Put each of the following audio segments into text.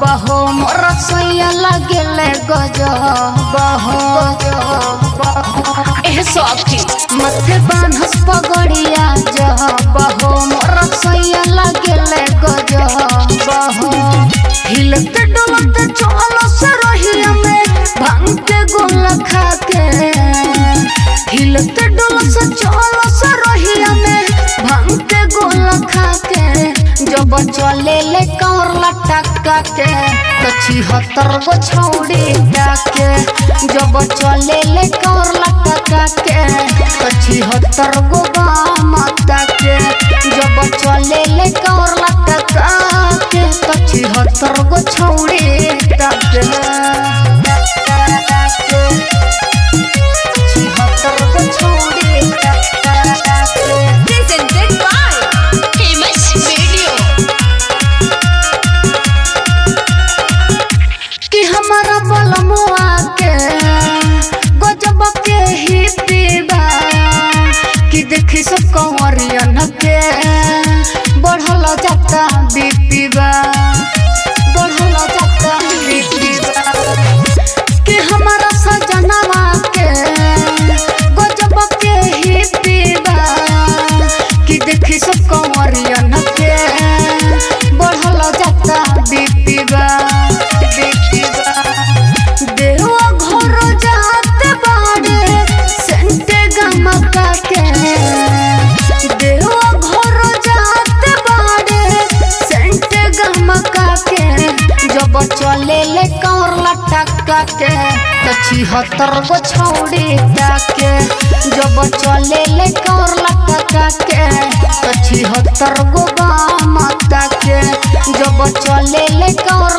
बहो, मोर सैया लगेले गजब बहो। एह सखी मथे बांधस पगड़िया जब बहो, मोर सोया लगे ले गजब बहो। हिलत डोलत चहल से रही हमें भाँग के गोला खा के हिलत डोलत चहल जब चले ले कौर लटका के कछी हतर गो छौड़ी के जब चले ले कौर लटका के कच्ची हतर गो माता के जब चले ले कौर लटका के कछी हतर गो छौड़ी डाके। के गजब देखी सब कंवरियन के? गमका के जब चले ले कौर लटका के कछी हतर गो छौड़ी के जब चले ले कौर लटका के कछी हतर गो माता के जब चले ले कौर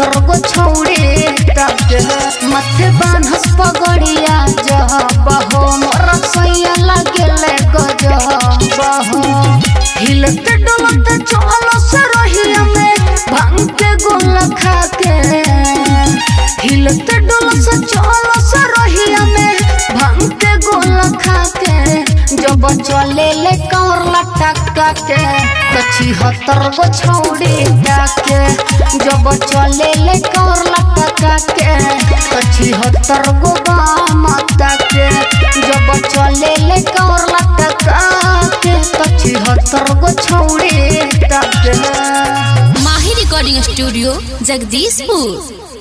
कछी हतर गो मत डाके पगड़िया जह। हो मोर सैया लगेले गजब हो हिलते डुलते से रही भाँग के गोल खा के हिलते डुल जब चले ले कौर लटका के कछी हतर गो छौड़ी डाके जब चले ले कौर लटका के कछी हतर गो माता के जब चले ले कौर लटका के कछी हतर गो छौड़ी डाके Mahi Recording Studio, Jagdishpur.